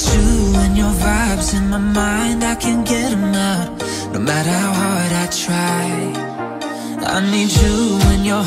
got you and your vibes in my mind. I can't get them out, no matter how hard I try. I need you and your